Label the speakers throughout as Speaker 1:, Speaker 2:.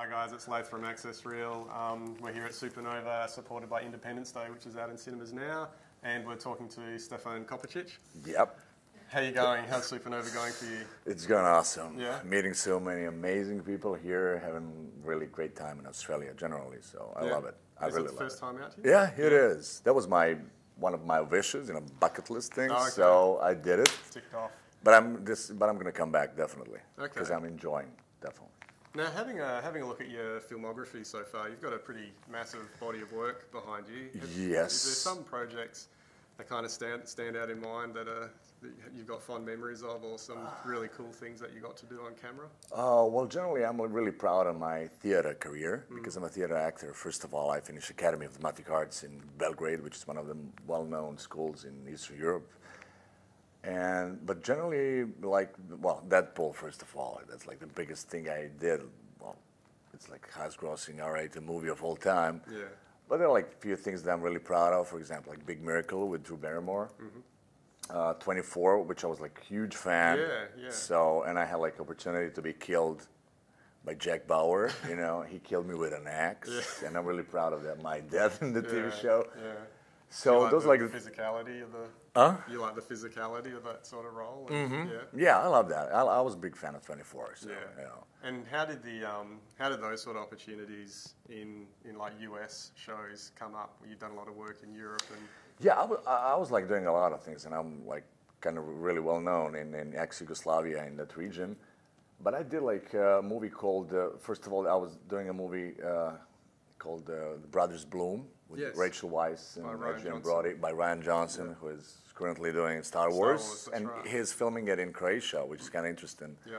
Speaker 1: Hi guys, it's Lath from AccessReel. Um, we're here at Supanova, supported by Independence Day, which is out in cinemas now, and we're talking to Stefan Kapicic.
Speaker 2: Yep.
Speaker 1: How you going? How's Supanova going for you?
Speaker 2: It's going awesome.
Speaker 1: Yeah.
Speaker 2: Meeting so many amazing people here, having really great time in Australia generally. So I
Speaker 1: Yeah.
Speaker 2: love it. I
Speaker 1: is
Speaker 2: really
Speaker 1: it the first
Speaker 2: it.
Speaker 1: time out here?
Speaker 2: Yeah, it is. That was my one of my wishes, you know, bucket list things.
Speaker 1: Oh, okay.
Speaker 2: So I did it.
Speaker 1: Ticked off.
Speaker 2: But I'm this. But I'm going to come back definitely
Speaker 1: Okay.
Speaker 2: because I'm enjoying definitely.
Speaker 1: Now, having a, having a look at your filmography so far, you've got a pretty massive body of work behind you. Have-
Speaker 2: Yes.
Speaker 1: Is there some projects that kind of stand, stand out in mind that, are, that you've got fond memories of or some really cool things that you got to do on camera?
Speaker 2: Uh, well, generally, I'm really proud of my theater career
Speaker 1: Mm.
Speaker 2: because I'm a theater actor. First of all, I finished Academy of Dramatic Arts in Belgrade, which is one of the well-known schools in Eastern Europe. And but generally, like well, Deadpool. First of all, that's like the biggest thing I did. Well, it's like highest grossing R-rated movie of all time.
Speaker 1: Yeah.
Speaker 2: But there are like a few things that I'm really proud of. For example, like Big Miracle with Drew Barrymore. Uh, 24, which I was like huge fan.
Speaker 1: Yeah, yeah.
Speaker 2: So, and I had like opportunity to be killed by Jack Bauer. You know, he killed me with an axe, and I'm really proud of that. My death in the TV show.
Speaker 1: Yeah.
Speaker 2: So those
Speaker 1: the
Speaker 2: like, the
Speaker 1: physicality of the.
Speaker 2: huh?
Speaker 1: You like the physicality of that sort of role? and- Yeah.
Speaker 2: Yeah, I love that. I, I was a big fan of 24. So,
Speaker 1: Yeah.
Speaker 2: you know.
Speaker 1: And how did the um, how did those sort of opportunities in in like US shows come up? You've done a lot of work in Europe and
Speaker 2: Yeah, I was, I was like doing a lot of things, and I'm like kind of really well known in, in ex-Yugoslavia in that region. But I did like a movie called, uh, first of all, I was doing a movie uh, called uh, Brothers Bloom with
Speaker 1: Yes.
Speaker 2: Rachel Weisz and
Speaker 1: By Rian
Speaker 2: Adrien
Speaker 1: Johnson.
Speaker 2: Brody by Rian Johnson, who is currently doing Star Wars,
Speaker 1: Wars,
Speaker 2: and
Speaker 1: right.
Speaker 2: he's filming it in Croatia, which is kind of interesting
Speaker 1: yeah.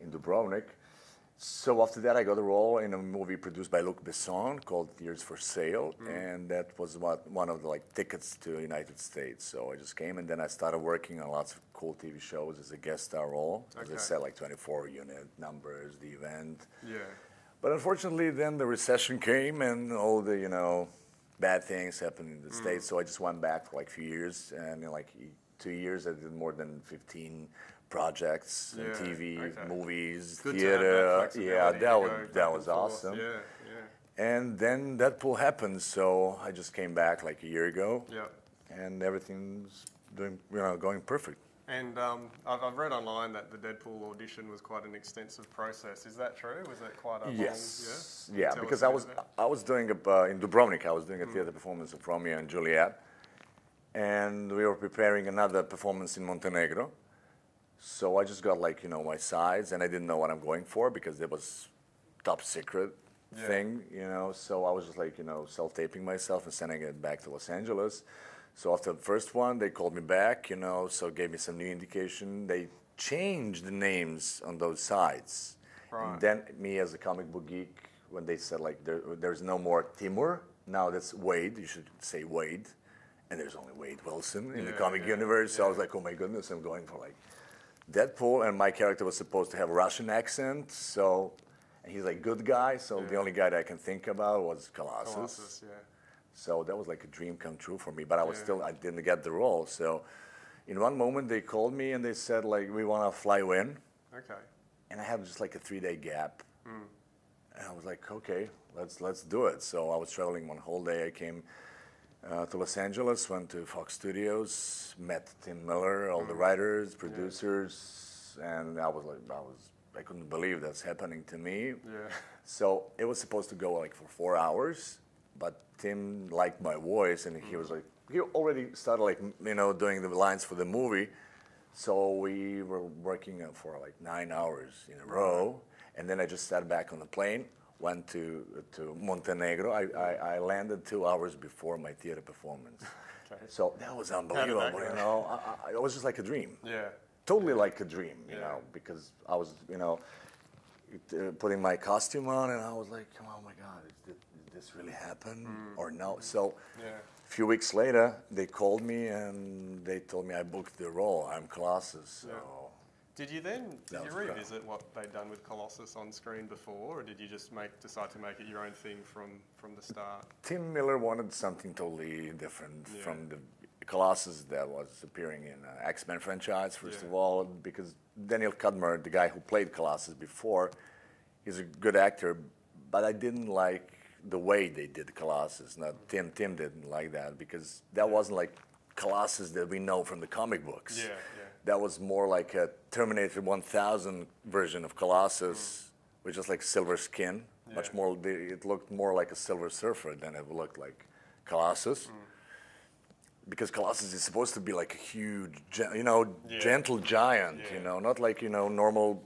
Speaker 2: in Dubrovnik. So after that, I got a role in a movie produced by Luc Besson called Tears for Sale,
Speaker 1: Mm.
Speaker 2: and that was what, one of the like tickets to the United States. So I just came, and then I started working on lots of cool TV shows as a guest star role. As I said, like 24 unit numbers, the event.
Speaker 1: Yeah.
Speaker 2: But unfortunately, then the recession came, and all the you know bad things happened in the
Speaker 1: Mm.
Speaker 2: states. So I just went back for like a few years, and in like two years, I did more than 15 projects, and TV, movies,
Speaker 1: Good have that
Speaker 2: theater. Yeah, that was that was awesome.
Speaker 1: Yeah, yeah,
Speaker 2: And then that Deadpool happened, so I just came back like a year ago,
Speaker 1: yeah.
Speaker 2: and everything's doing you know going perfect.
Speaker 1: And um, I've, I've read online that the Deadpool audition was quite an extensive process. Is that true? Was that quite a long?
Speaker 2: Yes.
Speaker 1: Yeah.
Speaker 2: Yeah, because
Speaker 1: us
Speaker 2: I was I was doing a uh, in Dubrovnik. I was doing a
Speaker 1: Hmm.
Speaker 2: theater performance of Romeo and Juliet, and we were preparing another performance in Montenegro. So I just got like you know my sides, and I didn't know what I'm going for because it was top secret
Speaker 1: Yeah.
Speaker 2: thing, you know. So I was just like you know self-taping myself and sending it back to Los Angeles. So after the first one, they called me back, you know, so gave me some new indication. They changed the names on those sides.
Speaker 1: Right.
Speaker 2: And then me as a comic book geek, when they said like there, there's no more Timur, now that's Wade. You should say Wade, and there's only Wade Wilson in the comic
Speaker 1: yeah,
Speaker 2: universe. So I was like, oh my goodness, I'm going for like Deadpool, and my character was supposed to have a Russian accent. So and he's like good guy. So the only guy that I can think about was Colossus.
Speaker 1: Colossus, yeah.
Speaker 2: So that was like a dream come true for me. But I was
Speaker 1: Yeah.
Speaker 2: still I didn't get the role. So in one moment they called me and they said like we want to fly you in
Speaker 1: Okay.
Speaker 2: and I had just like a three day gap.
Speaker 1: Hmm.
Speaker 2: And I was like, okay, let's let's do it. So I was traveling one whole day. I came uh, to Los Angeles, went to Fox Studios, met Tim Miller, all the
Speaker 1: Hmm.
Speaker 2: writers, producers, and I was like, I was, I couldn't believe that's happening to me.
Speaker 1: Yeah.
Speaker 2: So it was supposed to go like for four hours, but Tim liked my voice, and he was like, he already started like you know doing the lines for the movie. So we were working for like nine hours in a row, and then I just sat back on the plane, went to to Montenegro. I, I, I landed two hours before my theater performance. So that was unbelievable. You know, I, I, it was just like a dream
Speaker 1: Yeah.
Speaker 2: totally like a dream, you
Speaker 1: Yeah.
Speaker 2: know, because I was, you know, putting my costume on, and I was like, come oh my God, this, really happen or no? So
Speaker 1: Mm. Yeah.
Speaker 2: a few weeks later, they called me and they told me I booked the role. I'm Colossus. So
Speaker 1: Did you then did you revisit what they'd done with Colossus on screen before, or did you just make decide to make it your own thing from from the start?
Speaker 2: Tim Miller wanted something totally different
Speaker 1: Yeah.
Speaker 2: from the Colossus that was appearing in uh, X Men franchise. First
Speaker 1: Yeah.
Speaker 2: of all, because Daniel Cudmore, the guy who played Colossus before, he's a good actor, but I didn't like the way they did Colossus. Not Tim. Tim didn't like that because that wasn't like Colossus that we know from the comic books.
Speaker 1: Yeah, yeah.
Speaker 2: That was more like a Terminator 1000 version of Colossus, mm. which was like silver skin. Much more. It looked more like a Silver Surfer than it looked like Colossus. Mm. Because Colossus is supposed to be like a huge, you know,
Speaker 1: Yeah.
Speaker 2: gentle giant. You know, not like you know normal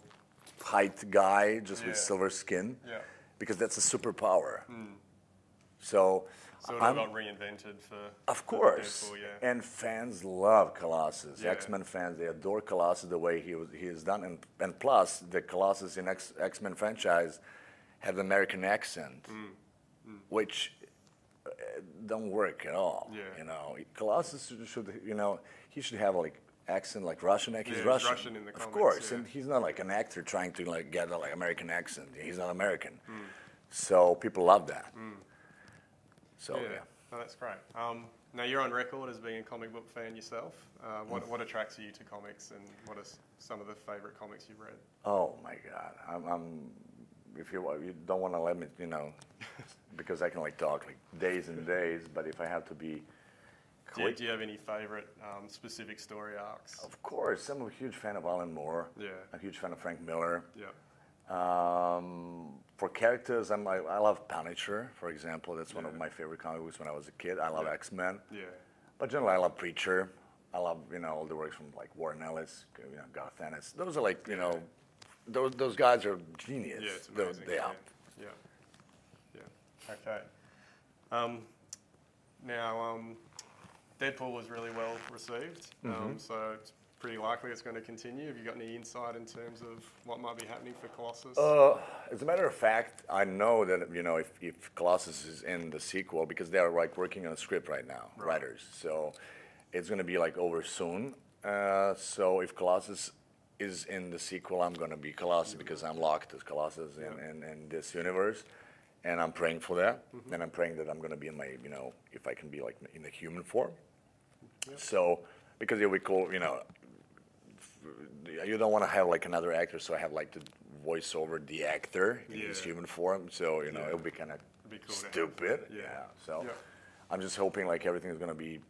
Speaker 2: height guy just with silver skin. Because that's a superpower. So,
Speaker 1: So it
Speaker 2: I'm-
Speaker 1: got reinvented for.
Speaker 2: of
Speaker 1: for
Speaker 2: course.
Speaker 1: Deadpool, yeah.
Speaker 2: And fans love Colossus.
Speaker 1: Yeah.
Speaker 2: X Men fans, they adore Colossus the way he was he is done. And and plus the Colossus in X X Men franchise have an American accent,
Speaker 1: Mm.
Speaker 2: which uh, don't work at all.
Speaker 1: Yeah.
Speaker 2: You know, Colossus should, should you know he should have like accent like Russian. accent.
Speaker 1: Yeah, he's
Speaker 2: Russian.
Speaker 1: Russian in the
Speaker 2: of course,
Speaker 1: yeah.
Speaker 2: and he's not like an actor trying to like get a like American accent. He's not American.
Speaker 1: Mm.
Speaker 2: So people love that. So
Speaker 1: yeah,
Speaker 2: yeah.
Speaker 1: No, that's great. Um, now you're on record as being a comic book fan yourself. Uh, what, what attracts you to comics, and what are some of the favorite comics you've read?
Speaker 2: Oh my God, I'm, I'm if you you don't want to let me, you know, because I can like talk like days and days. But if I have to be quick,
Speaker 1: do you have any favorite um, specific story arcs?
Speaker 2: of course, I'm a huge fan of Alan Moore.
Speaker 1: Yeah.
Speaker 2: a huge fan of Frank Miller.
Speaker 1: Yeah.
Speaker 2: Um, for characters, I'm, I, I love Punisher, for example. That's one of my favorite comic books when I was a kid. I love
Speaker 1: Yeah.
Speaker 2: X Men,
Speaker 1: Yeah.
Speaker 2: but generally I love Preacher. I love you know all the works from like Warren Ellis, you know Garth Ennis. Those are like you know, those those guys are genius.
Speaker 1: Yeah, it's amazing.
Speaker 2: they
Speaker 1: yeah.
Speaker 2: are.
Speaker 1: Yeah. Yeah. Okay. Um, now, um, Deadpool was really well received,
Speaker 2: Mm-hmm.
Speaker 1: um, so it's pretty likely it's going to continue. Have you got any insight in terms of what might be happening for Colossus?
Speaker 2: Uh, as a matter of fact, I know that you know if, if Colossus is in the sequel because they are like working on a script right now, writers. So it's gonna be like over soon. Uh, so if Colossus is in the sequel, I'm gonna be Colossus because I'm locked as Colossus in, in, in this universe, and I'm praying for that. And I'm praying that I'm gonna be in my you know if I can be like in the human form. So because it would be cool, you know, you don't want to have like another actor, so I have like to voice over the actor in his human form. So you know,
Speaker 1: Yeah.
Speaker 2: it'll be kind of
Speaker 1: cool
Speaker 2: stupid.
Speaker 1: Yeah.
Speaker 2: So
Speaker 1: Yeah.
Speaker 2: I'm just hoping like everything is gonna be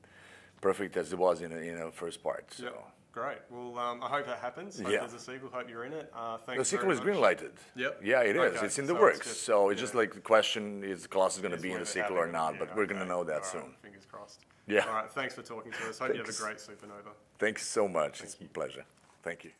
Speaker 2: perfect as it was in the, in the first part. So
Speaker 1: Yeah. Great. Well, um, I hope that happens. Hope
Speaker 2: Yeah.
Speaker 1: there's a sequel. Hope you're in it. Uh, thanks
Speaker 2: the sequel is greenlighted.
Speaker 1: Yep.
Speaker 2: Yeah, it is.
Speaker 1: Okay,
Speaker 2: It's in the
Speaker 1: so it's
Speaker 2: works.
Speaker 1: just-
Speaker 2: so it's just like the question is Colossus going to be in the sequel or not?
Speaker 1: Yeah,
Speaker 2: but we're going to know that
Speaker 1: All right,
Speaker 2: soon.
Speaker 1: Fingers crossed.
Speaker 2: Yeah.
Speaker 1: All right. Thanks for talking to us. Hope you have a great supanova.
Speaker 2: Thanks so much. it's a pleasure. Thank you.